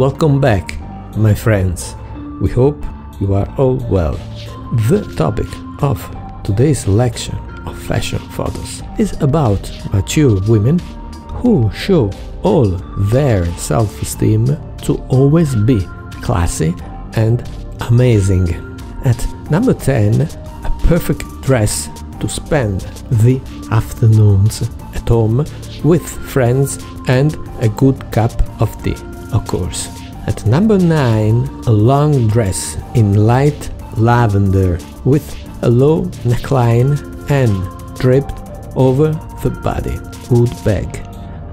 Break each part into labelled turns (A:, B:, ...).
A: Welcome back, my friends. We hope you are all well. The topic of today's lecture of fashion photos is about mature women who show all their self-esteem to always be classy and amazing. At number 10, a perfect dress to spend the afternoons at home with friends and a good cup of tea, of course. At number 9, a long dress in light lavender with a low neckline and draped over the body, wood bag.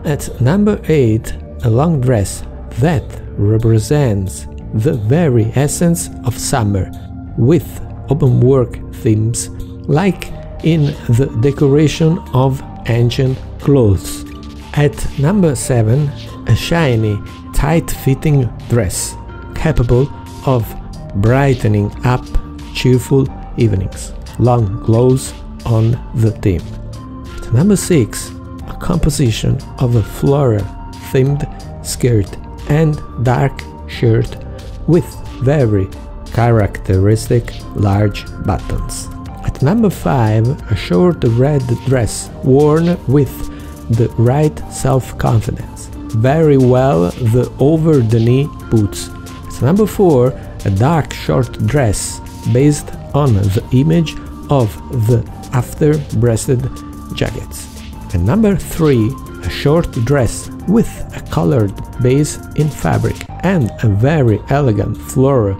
A: At number 8, a long dress that represents the very essence of summer with open work themes like in the decoration of ancient clothes. At number 7, a shiny, tight-fitting dress capable of brightening up cheerful evenings. Long glows on the theme. Number 6, a composition of a floral themed skirt and dark shirt with very characteristic large buttons. At number 5, a short red dress worn with the right self-confidence. Very well the over-the-knee boots. At number 4, a dark short dress based on the image of the after-breasted jackets. And number 3, a short dress with a colored base in fabric and a very elegant floral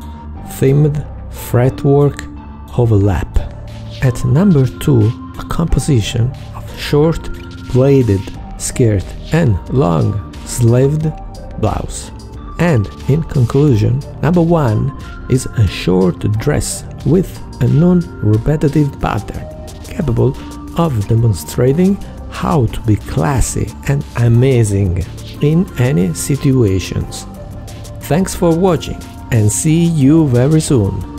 A: themed fretwork overlap. At number 2, a composition of short bladed skirt and long sleeved blouse. And in conclusion, number 1 is a short dress with a non-repetitive pattern, capable of demonstrating how to be classy and amazing in any situations. Thanks for watching and see you very soon.